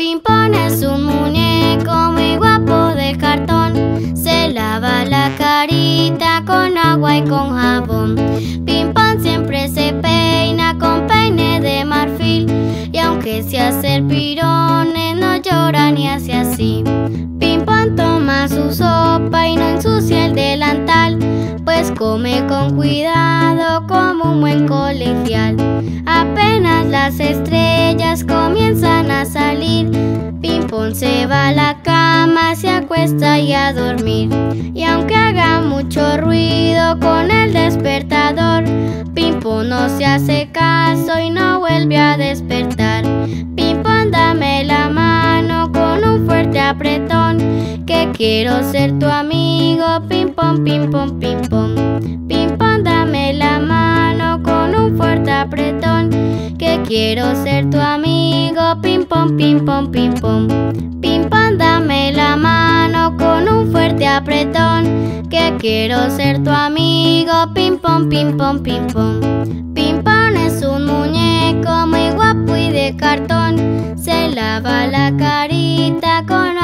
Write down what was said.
Pimpón es un muñeco muy guapo de cartón. Se lava la carita con agua y con jabón. Pimpón siempre se peina con peine de marfil. Y aunque se hace pirones, no llora ni hace así. Pimpón toma su sopa y no ensucia el delantal. Pues come con cuidado como un buen colegial. Apenas las estrellas Se va a la cama, se acuesta y a dormir. Y aunque haga mucho ruido con el despertador, Pimpón no se hace caso y no vuelve a despertar. Pimpón, dame la mano con un fuerte apretón, que quiero ser tu amigo, Pimpón, Pimpón, Pimpón. Pimpón, dame la mano con un fuerte apretón, que quiero ser tu amigo, Pimpón, Pimpón, Pimpón. Pimpón, que quiero ser tu amigo, Pimpón, Pimpón, Pimpón. Pimpón es un muñeco muy guapo y de cartón, se lava la carita con